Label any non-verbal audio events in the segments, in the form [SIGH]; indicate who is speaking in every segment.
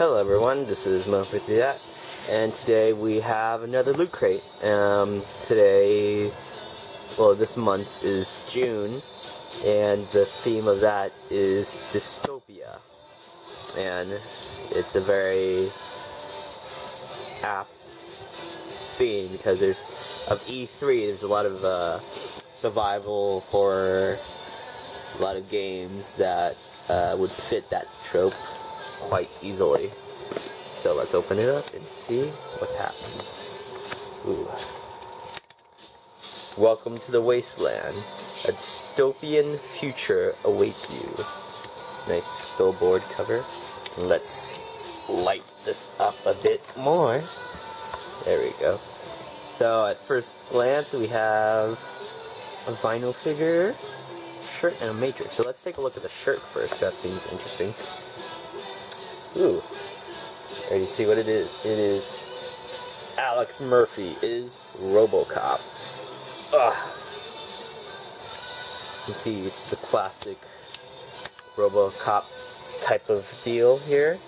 Speaker 1: Hello everyone, this is That, and today we have another loot crate. Um, today, well this month is June, and the theme of that is dystopia. And it's a very apt theme because there's, of E3, there's a lot of uh, survival, horror, a lot of games that uh, would fit that trope quite easily. So let's open it up and see what's happening. Ooh. Welcome to the wasteland. A dystopian future awaits you. Nice billboard cover. Let's light this up a bit more. There we go. So at first glance we have a vinyl figure, shirt, and a matrix. So let's take a look at the shirt first. That seems interesting. Ooh. Already see what it is. It is Alex Murphy is Robocop. Ugh. You can see it's the classic Robocop type of deal here.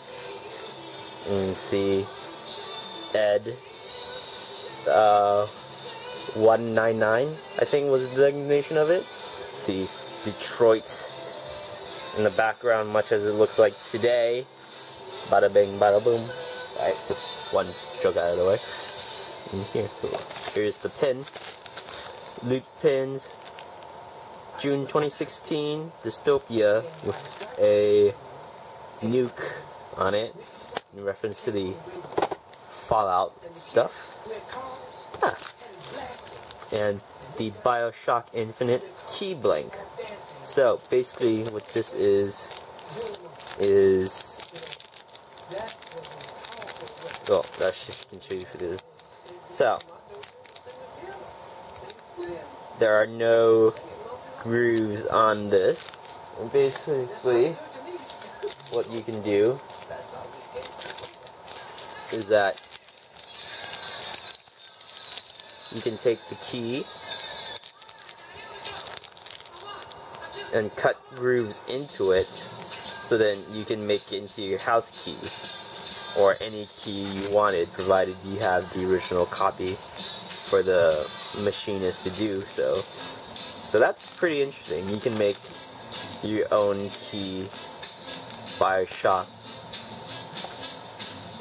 Speaker 1: And see Ed uh, 199, I think was the designation of it. See Detroit in the background, much as it looks like today. Bada bing, bada boom. Right, one joke out of the way. Here, here's the pin. Loot pins. June 2016, Dystopia with a nuke on it in reference to the Fallout stuff. Ah. And the Bioshock Infinite key blank. So basically what this is is Oh, well, that you for So, there are no grooves on this. And basically, what you can do is that you can take the key and cut grooves into it so then you can make it into your house key or any key you wanted, provided you have the original copy for the machinist to do so. So that's pretty interesting. You can make your own key Bioshock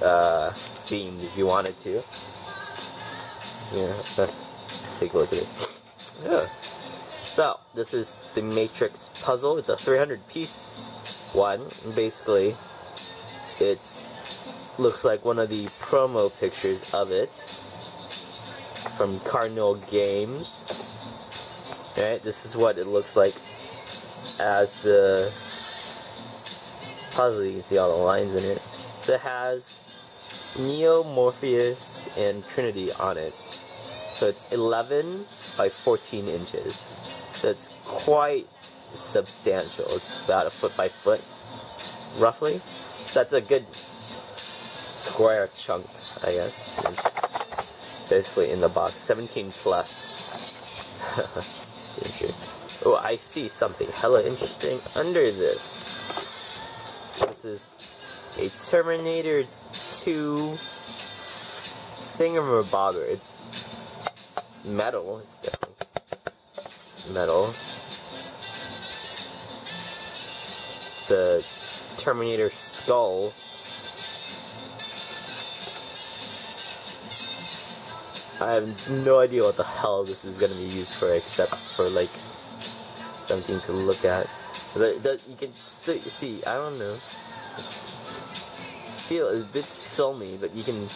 Speaker 1: uh, themed if you wanted to. Yeah, let's take a look at this. Yeah. So, this is the Matrix puzzle. It's a 300 piece one. Basically, it's looks like one of the promo pictures of it from Cardinal Games. Right, this is what it looks like as the puzzle. You can see all the lines in it. So it has Neo, Morpheus, and Trinity on it. So it's 11 by 14 inches. So it's quite substantial. It's about a foot by foot, roughly. So that's a good square chunk, I guess. It's basically in the box. 17 plus. [LAUGHS] oh, I see something hella interesting under this. This is a Terminator 2 thingamabobber. It's metal. It's definitely metal. The Terminator skull I have no idea what the hell this is gonna be used for, except for like something to look at. But you can see. I don't know. It's feel a bit filmy, but you can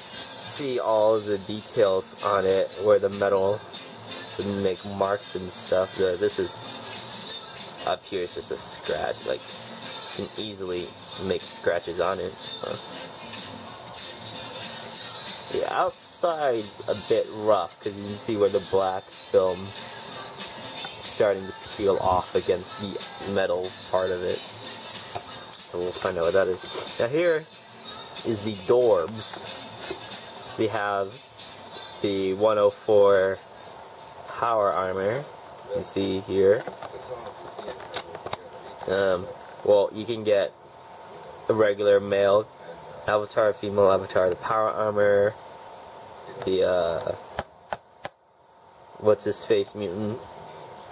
Speaker 1: see all the details on it, where the metal would make marks and stuff. The, this is up here. It's just a scratch. Like can easily make scratches on it. The outside's a bit rough because you can see where the black film is starting to peel off against the metal part of it. So we'll find out what that is. Now here is the Dorbz. So you have the 104 power armor. You see here. Um, well, you can get a regular male Avatar, female Avatar, the power armor, the uh, what's his face mutant,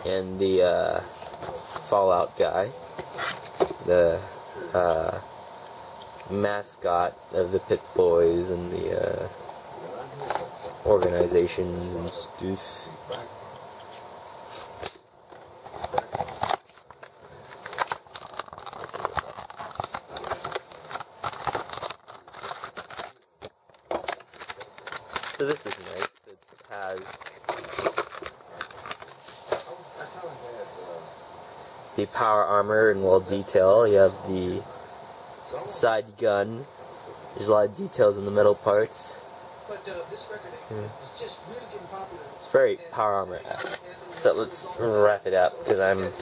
Speaker 1: and the uh, Fallout guy, the uh, mascot of the Pit Boys and the uh, organizations and stuff. So this is nice. It has the power armor in well detail. You have the side gun. There's a lot of details in the metal parts. Hmm. It's very power armor. So let's wrap it up because I'm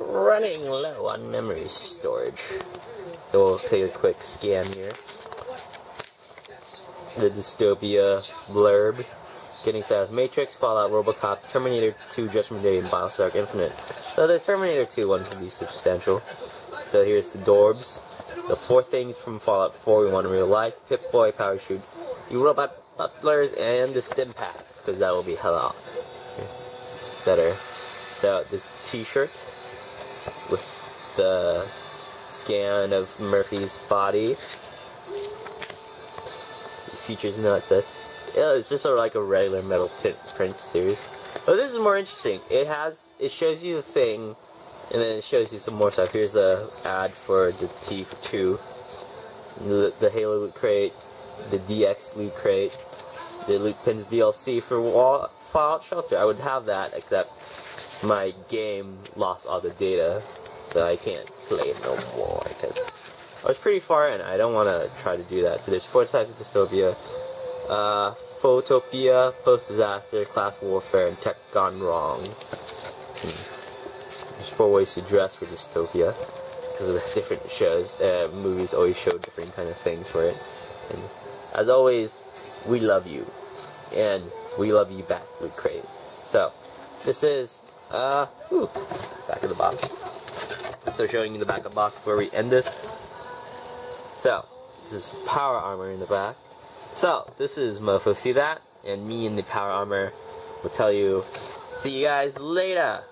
Speaker 1: running low on memory storage. So we'll take a quick scan here. The Dystopia blurb. Getting status Matrix, Fallout, Robocop, Terminator 2, Judgment Day, and Bioshock Infinite. So the Terminator 2 one can be substantial. So here's the Dorbz. The four things from Fallout 4 we want in real life. Pip-Boy, Parachute, you robot butlers, and the Stimpak. Because that will be hella better. So the t-shirts with the scan of Murphy's body. Features. Uh, yeah, it's just sort of like a regular metal print series. But this is more interesting. It has, it shows you the thing, and then it shows you some more stuff. Here's the ad for the T for 2, the, the Halo Loot Crate, the DX Loot Crate, the Loot Pins DLC for Wall, Fallout Shelter. I would have that, except my game lost all the data, so I can't play it no more, pretty far in. I don't want to try to do that. So there's four types of dystopia. Uh, photopia, post-disaster, class warfare, and tech gone wrong. Hmm. There's four ways to dress for dystopia because of the [LAUGHS] different shows. Uh, movies always show different kind of things for it. And as always, we love you, and we love you back, Loot Crate. So this is uh, back of the box. So showing you the back of the box before we end this. So, this is power armor in the back. So, this is Mofo, see that? And me in the power armor will tell you, see you guys later!